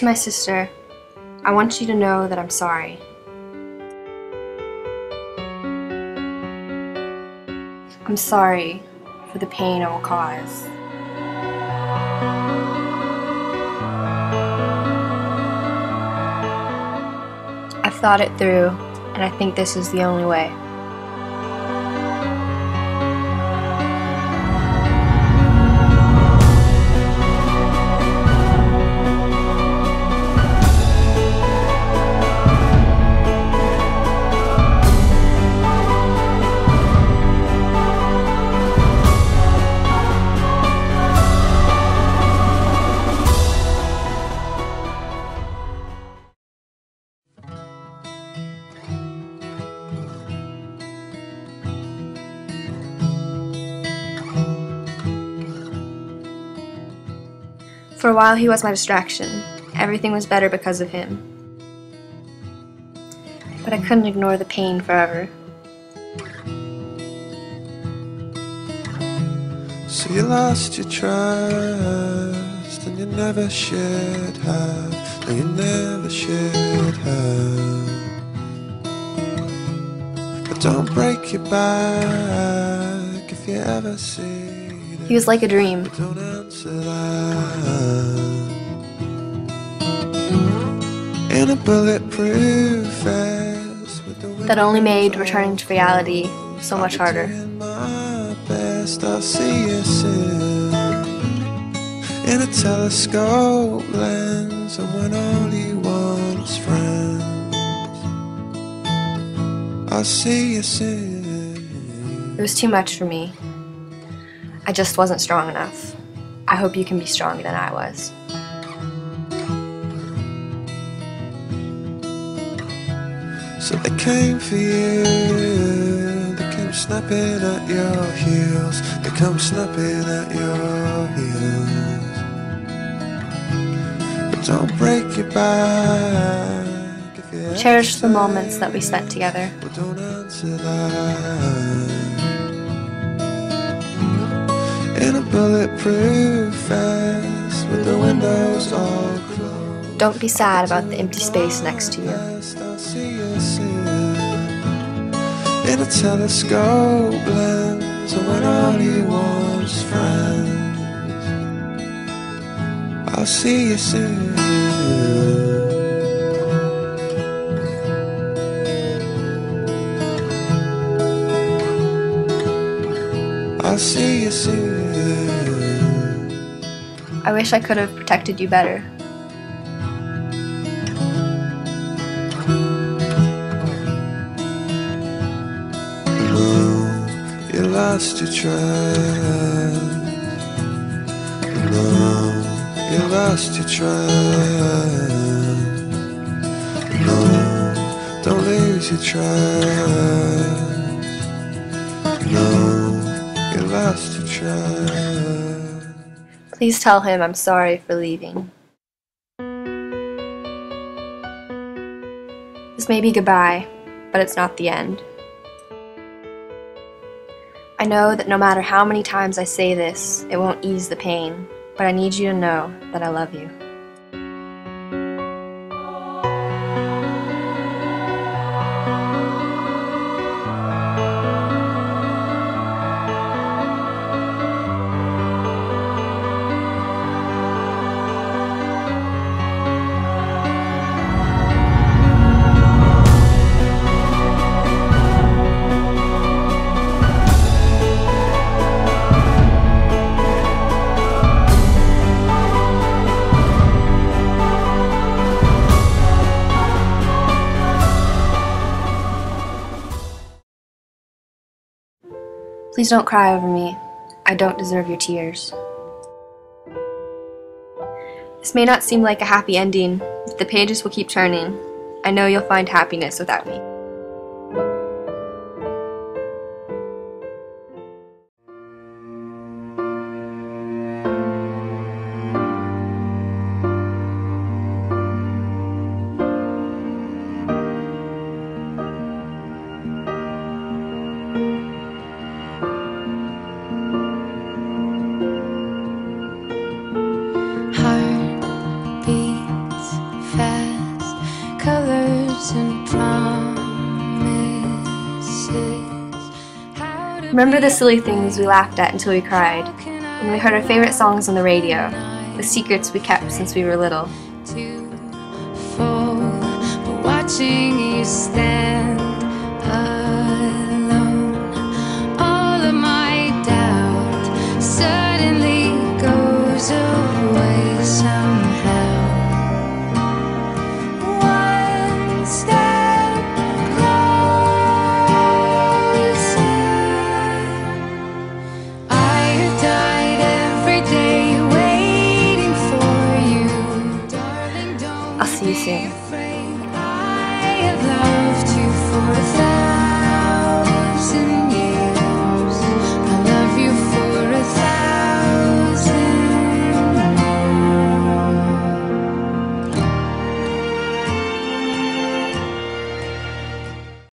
To my sister, I want you to know that I'm sorry. I'm sorry for the pain I will cause. I've thought it through, and I think this is the only way. For a while, he was my distraction. Everything was better because of him. But I couldn't ignore the pain forever. So you lost your trust, and you never should have. No, you never should have. But don't break your back if you ever see. He was like a dream. That. In a bulletproof vest with the That only made returning to reality so much harder. best, I'll see you soon. In a telescope lens, and when all he wants friends, I'll see you soon. It was too much for me. I just wasn't strong enough. I hope you can be stronger than I was. So they came for you. They came snapping at your heels. They come snapping at your heels. But don't break your back. Cherish the moments that we spent together. In a bulletproof vest with the windows all closed. Don't be sad about the empty space next to you. I'll see you soon. In a telescope lens, and when all he wants friends, I'll see you soon. I'll see you soon. I wish I could have protected you better. No, you lost your trust. No, you lost your trust. No, don't lose your trust. No, you lost your trust. Please tell him I'm sorry for leaving. This may be goodbye, but it's not the end. I know that no matter how many times I say this, it won't ease the pain, but I need you to know that I love you. Please don't cry over me. I don't deserve your tears. This may not seem like a happy ending, but the pages will keep turning. I know you'll find happiness without me. Remember the silly things we laughed at until we cried, when we heard our favorite songs on the radio, the secrets we kept since we were little. Watching you stand.